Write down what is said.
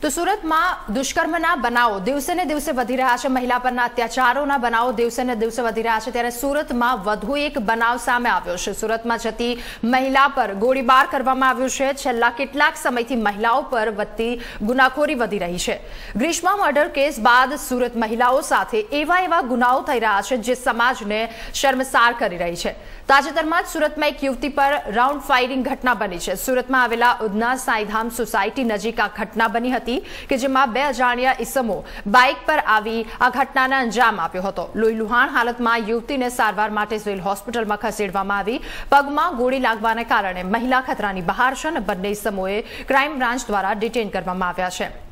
તો સુરતમાં દુષ્કર્મના બનાવો દિવસે ને દિવસે વધી રહ્યા છે. મહિલા પરના અત્યાચારોના બનાવો દિવસે ને દિવસે વધી રહ્યા છે. ત્યારે સુરતમાં વધુ એક બનાવ સામે આવ્યો છે. સુરતમાં જતી મહિલા પર ગોળીબાર કરવામાં આવ્યો છે. છેલ્લા કેટલાક સમયથી મહિલાઓ પર વધતી ગુનાખોરી વધી રહી છે. ગ્રીષ્મા મર્ડર કેસ બાદ સુરત મહિલાઓ સાથે એવા એવા ગુનાઓ થઈ રહ્યા છે જે સમાજને શર્મસાર કરી રહી છે. તાજેતરમાં જ સુરતમાં એક યુવતી પર રાઉન્ડ ફાયરિંગ ઘટના બની છે. સુરતમાં આવેલા ઉધના સાંઈધામ સોસાયટી નજીક આ ઘટના બની હતી. કે જેમાં બે અજાણ્યા ઇસમો બાઇક પર આવી આ ઘટનાને અંજામ આપ્યો હતો. લોહીલુહાણ હાલતમાં યુવતીને સારવાર માટે સિવિલ હોસ્પિટલમાં ખસેડવામાં આવી. પગમાં ગોળી લાગવાને કારણે મહિલા ખતરાની બહાર છે અને બંને ઇસમોએ ક્રાઇમ બ્રાન્ચ દ્વારા ડિટેન કરવામાં આવ્યા છે.